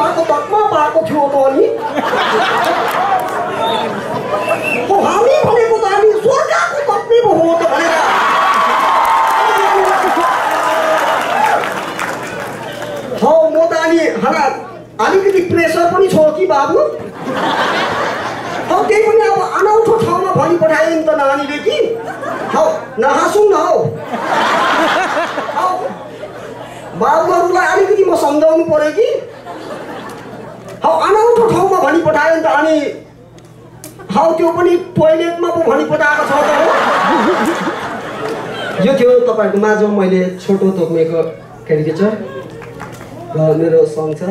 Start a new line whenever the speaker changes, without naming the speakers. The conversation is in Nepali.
भएको धक्मा भएको थियो त अनि हामी भनेको हामी स्वर्गको धक्मी पो भनेर हौ म त अनि हाना अलिकति प्रेसर पनि छ कि बाबु? हौ त्यही पनि अब अनौठो ठाउँमा भनि पठायो नि त नानीले कि। हौ नहाँसौँ न हौ। बाबुहरूलाई अलिकति म सम्झाउनु पर्यो कि। भनिपठायो नि त अनि हौ त्यो पनि टोइलेटमा पो भनिपठाएको छ त यो थियो तपाईँहरूको माझमा मैले छोटो तोक्मेको क्यारिकेचर र मेरो सङ्ग छ।